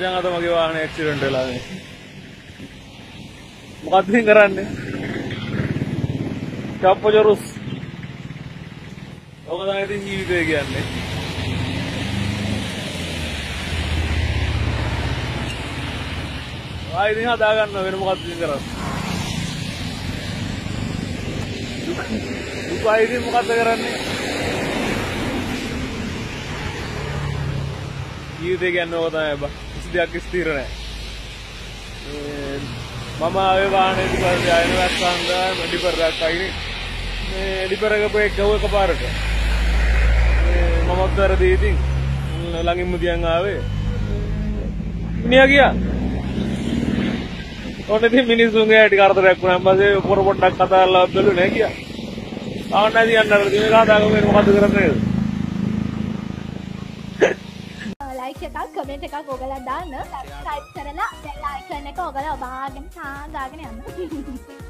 මචං අද මගේ වාහනේ ඇක්සිඩන්ට් වෙලා මේ. මොකක්ද මේ කරන්නේ? කප්පජරුස්. ඔක තමයි ඉතින් ජීවිතය කියන්නේ. ආයෙත් හදා ගන්න වෙන මොකක්ද කරන්නේ? දුක ආයෙ ඉතින් මොකක්ද කරන්නේ? ජීවිතය කියන්නේ ඕක තමයි බා. කිසි දෙයක් ස්ථිර නැහැ. මේ මම ආවේ වාහනේ ඊට පස්සේ ආයෙන වැස්සන්ද ඩිපර් එකක් අයිනේ. මේ ඩිපර් එක බ්‍රේක් ගහුව එකපාරට. මේ මමත් වැරදි ඉතින් ළඟින්ම දියන් ආවේ. මිනිහා ගියා. ඔන්න ඉතින් මිනිස්සුන්ගේ ඇටි කරදරයක් වුණාන් පස්සේ පොර පොඩ්ඩක් කතා කරලා බැලුවේ නෑ ගියා. ආවන්න ඇති යන්න අර දිනේ කතා කරගෙන මොකද්ද කරන්නේ නේද? ලයික් එකක් කමෙන්ට් එකක් ඔයගලා දාන්න සබ්ස්ක්‍රයිබ් කරලා බෙල් අයිකන් එක ඔයගලා ඔබාගෙන තාගාගෙන යන්න